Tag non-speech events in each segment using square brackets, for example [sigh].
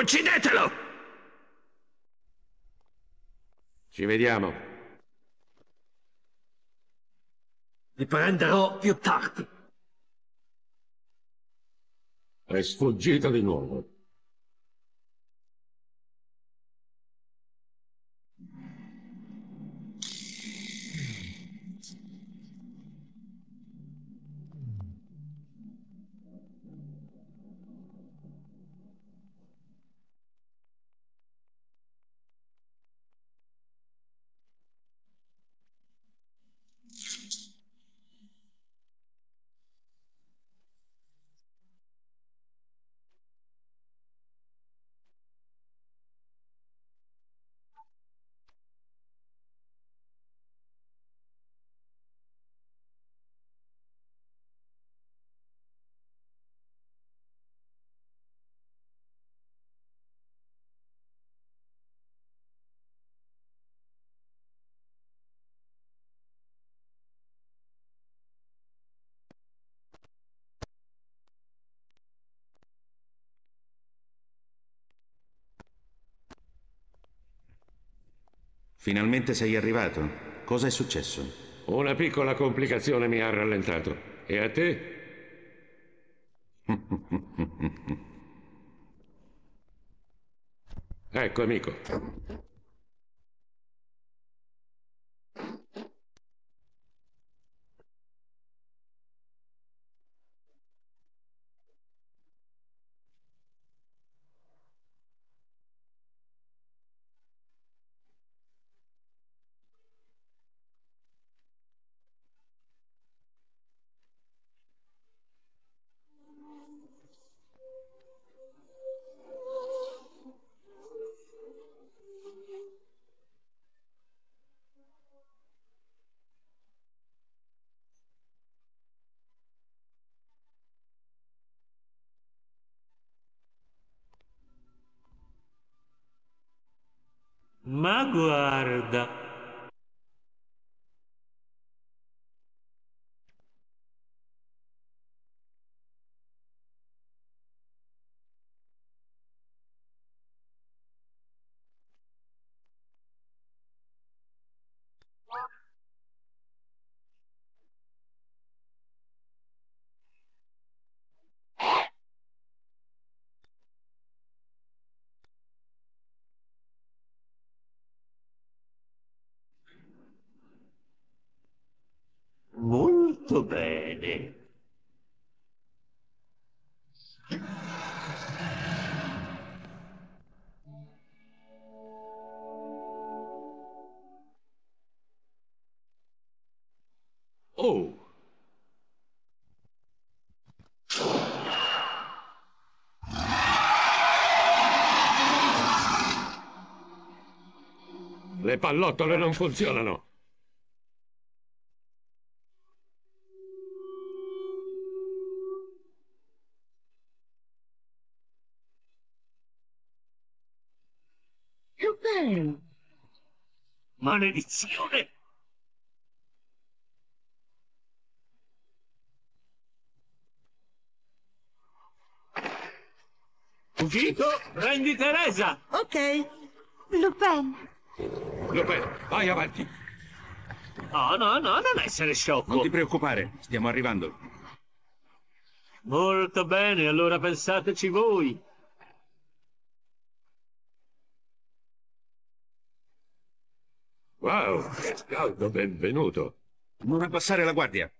Uccidetelo! Ci vediamo. Li prenderò più tardi. È sfuggito di nuovo. Finalmente sei arrivato. Cosa è successo? Una piccola complicazione mi ha rallentato. E a te? [laughs] ecco, amico. Ma guarda. Pallottole non funzionano. Lupin! Maledizione! Fuggito, prendi Teresa! Ok. Lupin. Lupin, vai avanti. No, no, no, non essere sciocco. Non ti preoccupare, stiamo arrivando. Molto bene, allora pensateci voi. Wow, che caldo benvenuto. Non abbassare la guardia.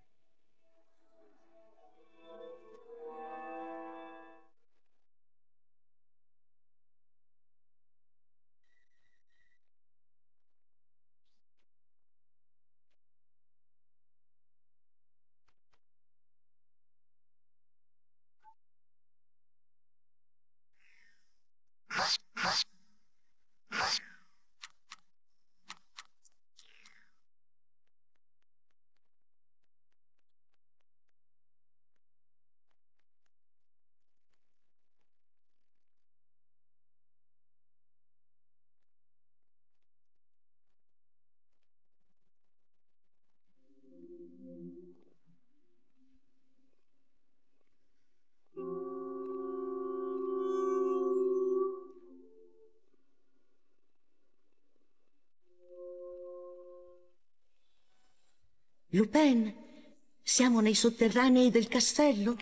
Lupin, siamo nei sotterranei del castello?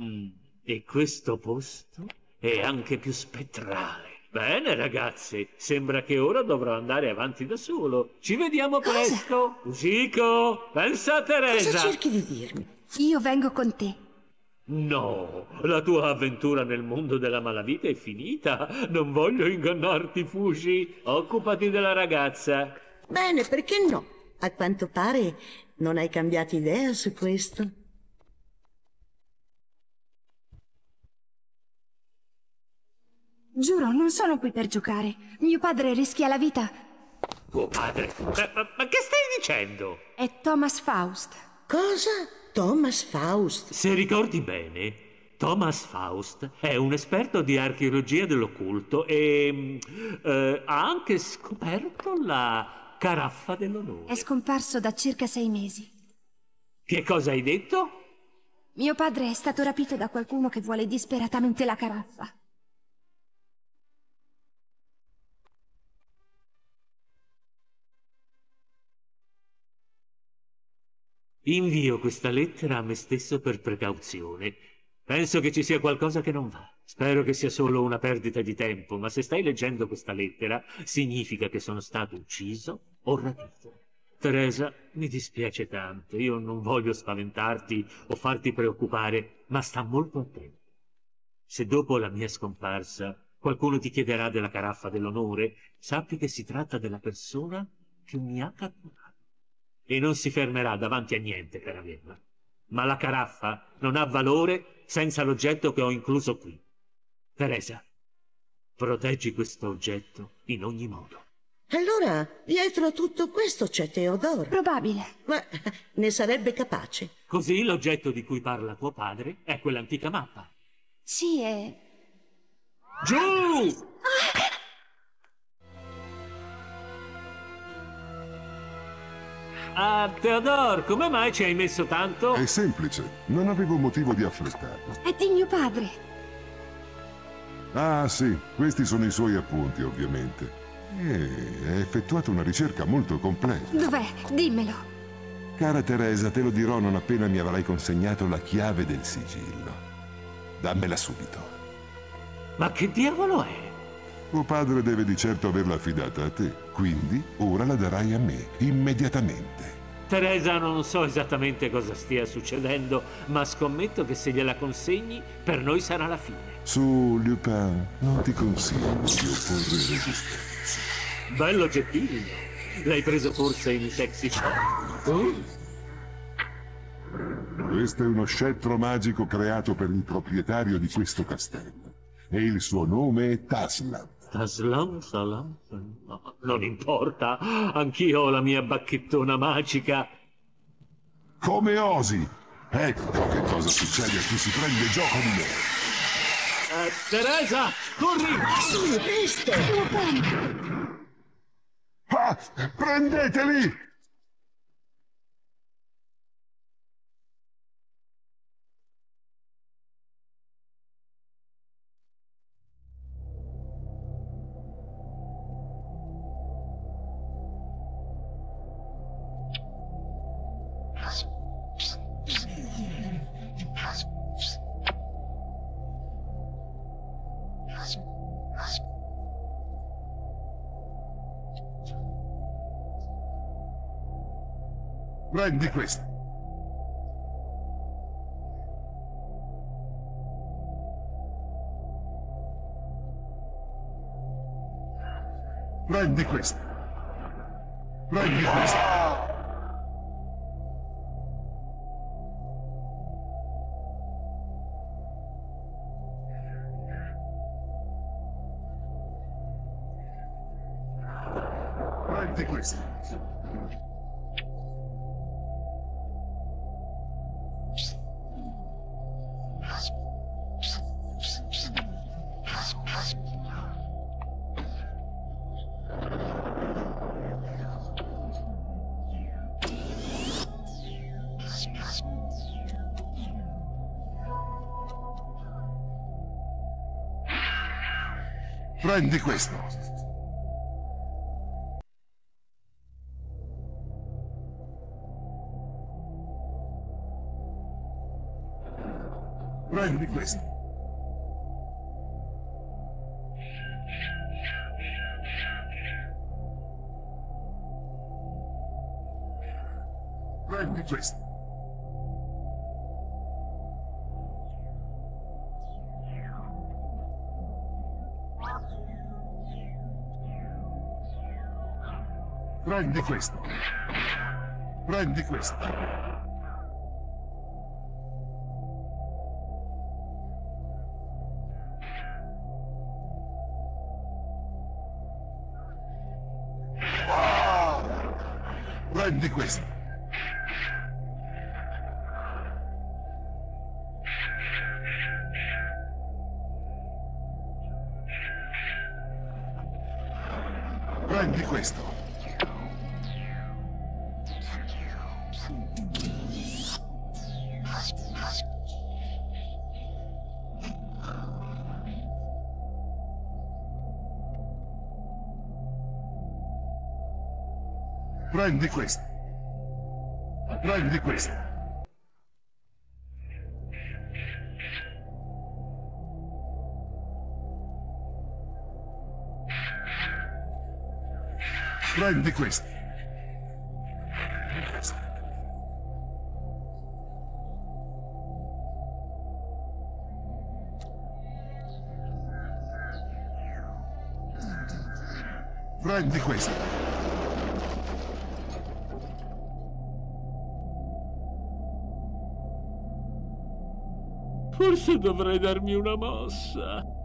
Mm, E questo posto è anche più spettrale. Bene, ragazzi, sembra che ora dovrò andare avanti da solo. Ci vediamo Cosa? presto. Usico, pensa a Teresa. Cosa cerchi di dirmi? Io vengo con te. No, la tua avventura nel mondo della malavita è finita. Non voglio ingannarti, Fushi. Occupati della ragazza. Bene, perché no? A quanto pare non hai cambiato idea su questo. Giuro, non sono qui per giocare. Mio padre rischia la vita. Tuo padre. Ma, ma- ma che stai dicendo? È Thomas Faust. Cosa? Thomas Faust. Se ricordi bene, Thomas Faust è un esperto di archeologia dell'occulto e mm, eh, ha anche scoperto la caraffa dell'onore. È scomparso da circa sei mesi. Che cosa hai detto? Mio padre è stato rapito da qualcuno che vuole disperatamente la caraffa. Invio questa lettera a me stesso per precauzione. Penso che ci sia qualcosa che non va. Spero che sia solo una perdita di tempo, ma se stai leggendo questa lettera, significa che sono stato ucciso o rapito. Teresa, mi dispiace tanto. Io non voglio spaventarti o farti preoccupare, ma sta molto attento. Se dopo la mia scomparsa qualcuno ti chiederà della caraffa dell'onore, sappi che si tratta della persona che mi ha catturato e non si fermerà davanti a niente per averla. Ma la caraffa non ha valore senza l'oggetto che ho incluso qui. Teresa, proteggi questo oggetto in ogni modo. Allora, dietro a tutto questo c'è Teodoro. Probabile. Ma ne sarebbe capace. Così l'oggetto di cui parla tuo padre è quell'antica mappa. Sì, è... Giù! Ah, Teodor, come mai ci hai messo tanto? È semplice, non avevo motivo di affrettarmi. è di mio padre. Ah sì, questi sono i suoi appunti, ovviamente. E ha effettuato una ricerca molto completa. Dov'è? Dimmelo. Cara Teresa, te lo dirò non appena mi avrai consegnato la chiave del sigillo. Dammela subito. Ma che diavolo è? Tuo padre deve di certo averla affidata a te, quindi ora la darai a me, immediatamente. Teresa, non so esattamente cosa stia succedendo, ma scommetto che se gliela consegni, per noi sarà la fine. Su, Lupin, non ti consiglio di opporre resistenza. Bello oggettino. L'hai preso forse in sexy shop? Oh, Questo è uno scettro magico creato per il proprietario di questo castello. E il suo nome è Taslam. Taslam, salam. No, non importa, anch'io ho la mia bacchettona magica. Come osi? Ecco che cosa succede a chi si prende gioco di me. Eh, Teresa, corri! Presto! Ah, prendeteli! Prendi questo. Prendi questo. Prendi questo. Prendi questo. Prendi questo. Prendi questo. Prendi questo. Prendi questo. Prendi questo. Prendi questo. drive di questo. Al drive di questo. Prendi questo. Forse dovrei darmi una mossa.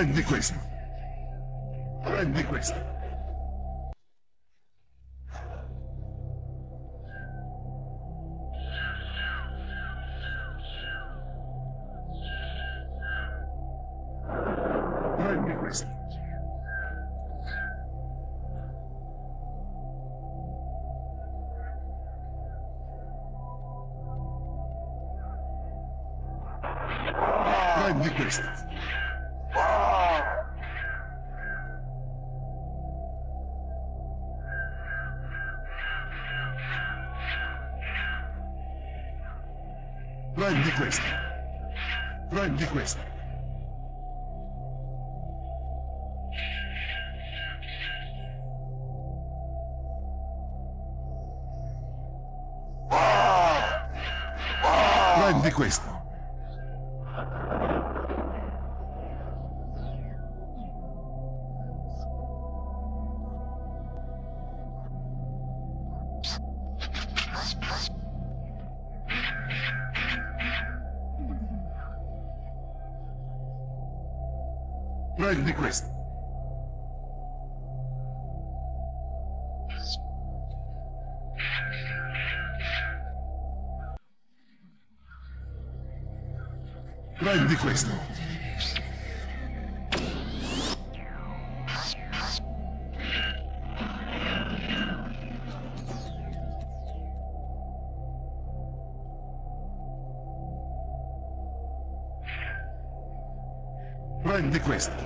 Prendi questo. Prendi questo. di questo. Prendi questo. Prendi questo.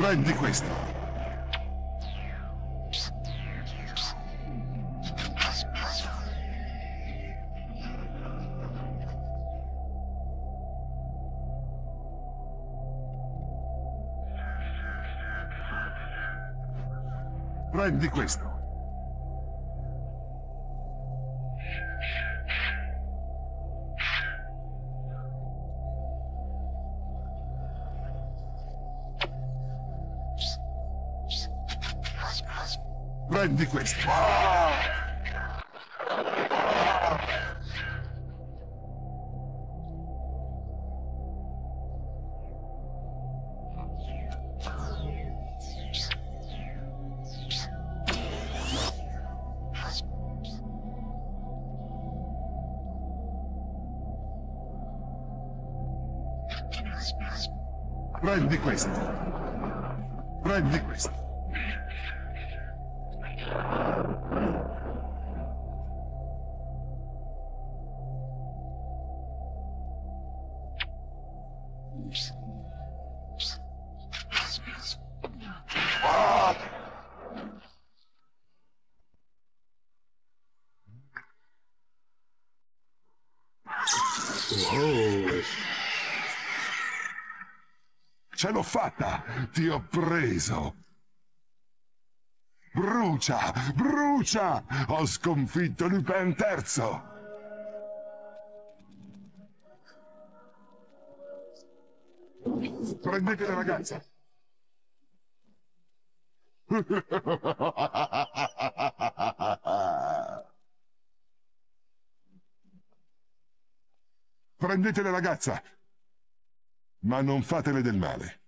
Prendi questo. Prendi questo. Prendi questo. Prendi questo. Ce l'ho fatta! Ti ho preso! Brucia! Brucia! Ho sconfitto Lupin terzo! Prendete la ragazza! [laughs] Prendete la ragazza! Ma non fatele del male.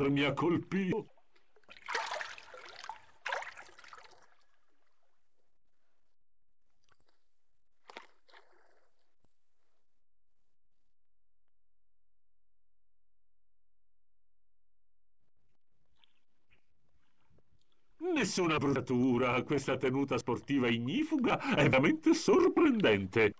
Teodoro mi ha colpito. Nessuna bruttura. Questa tenuta sportiva ignifuga è veramente sorprendente.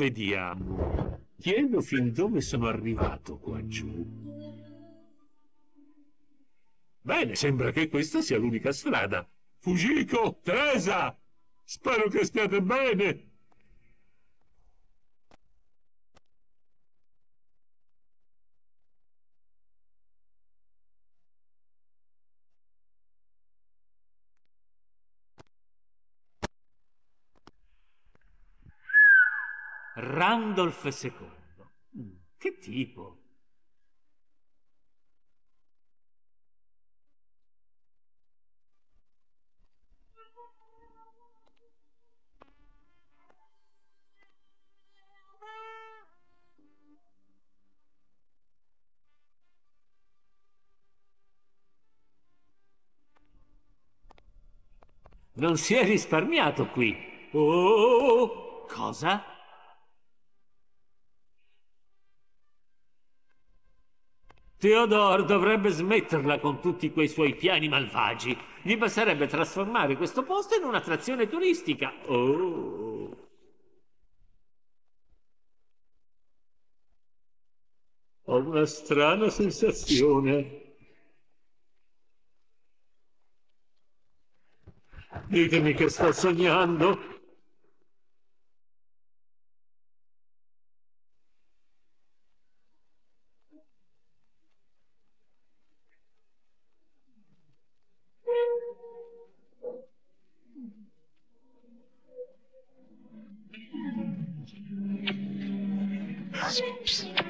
Vediamo. Chiedo fin dove sono arrivato qua giù. Bene, sembra che questa sia l'unica strada. Fujiko, Teresa! Spero che stiate bene. Randolph II. Che tipo? Non si è risparmiato qui. Oh, cosa? Theodore dovrebbe smetterla con tutti quei suoi piani malvagi. Gli basterebbe trasformare questo posto in un'attrazione turistica. Oh. Ho una strana sensazione. Ditemi che sto sognando. Oops.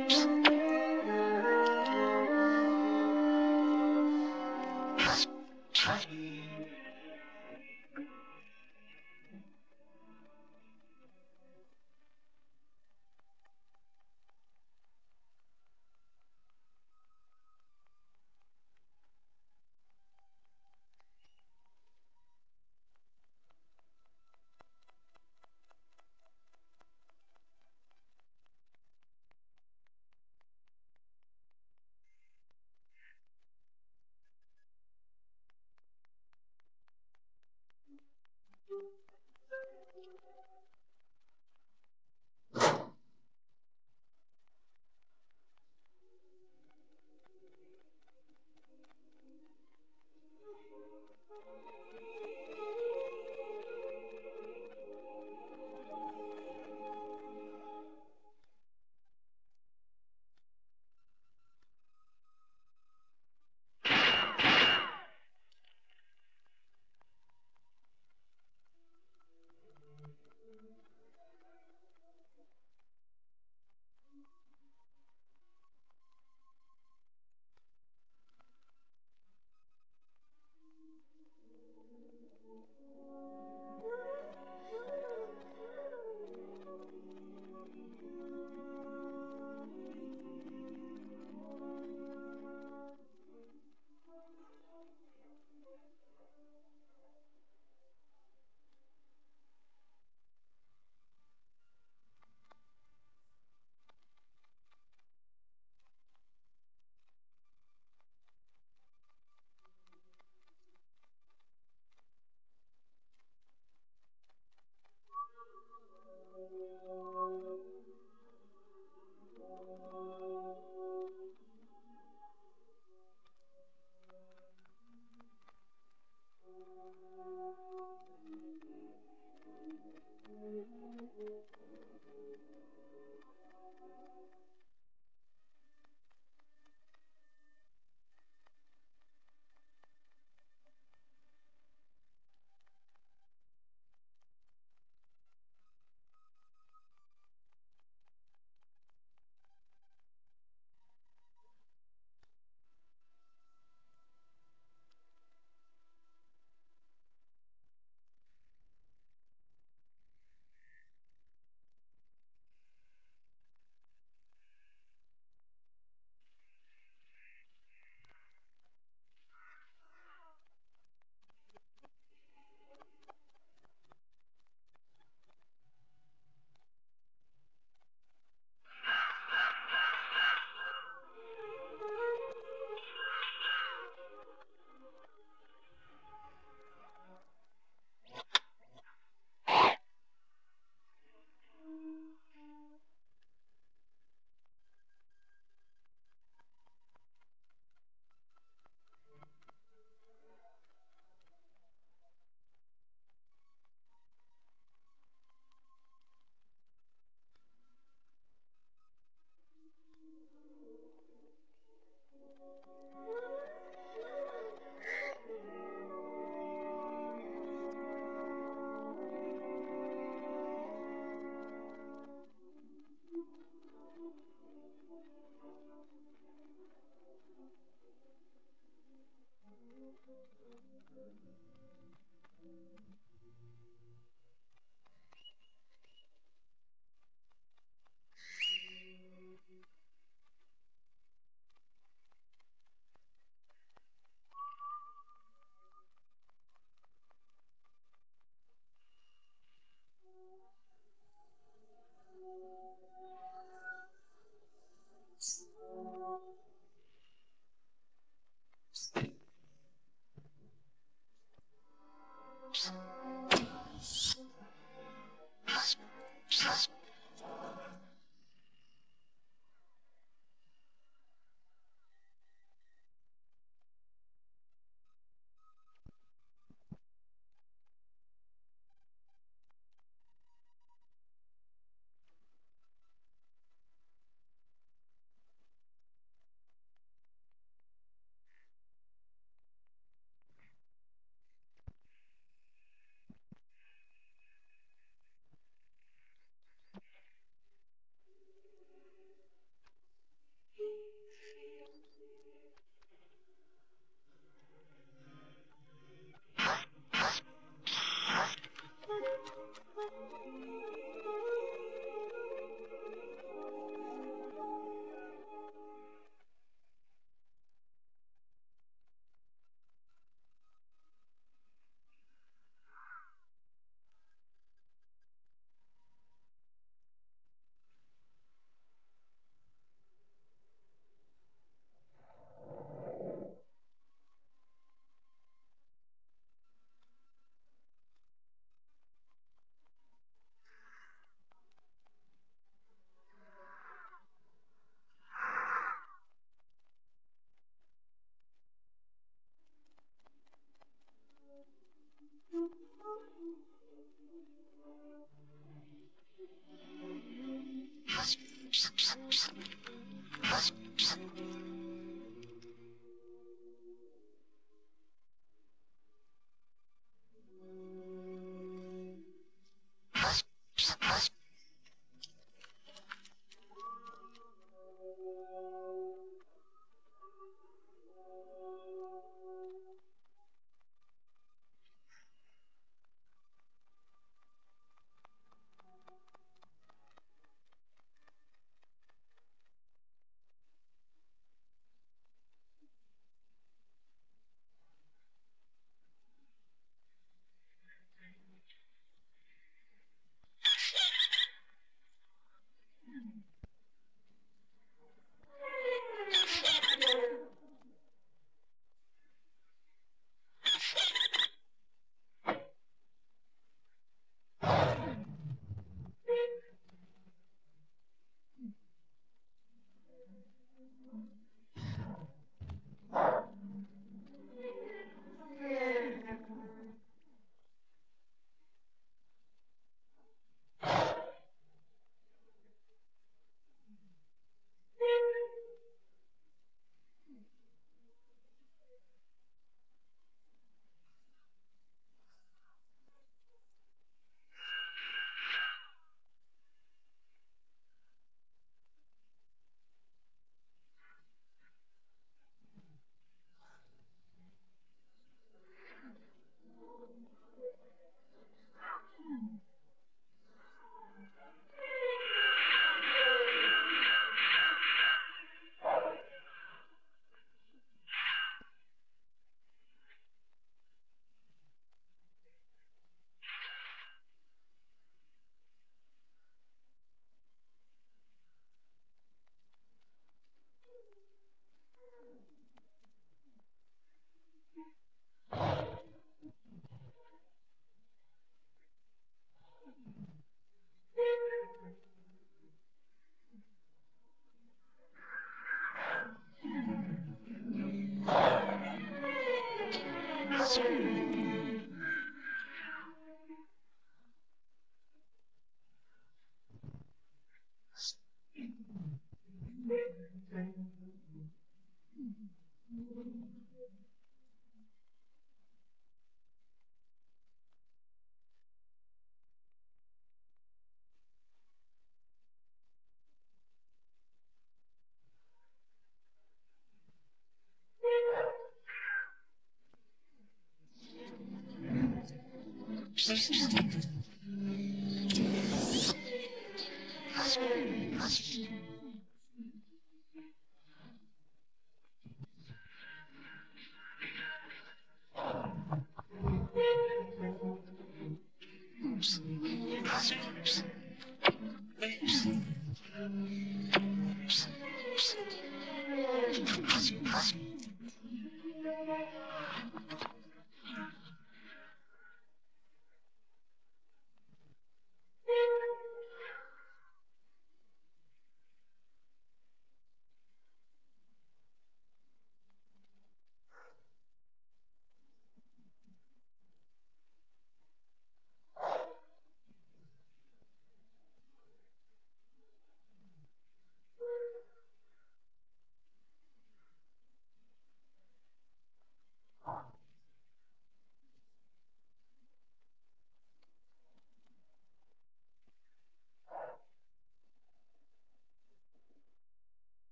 ちょっと。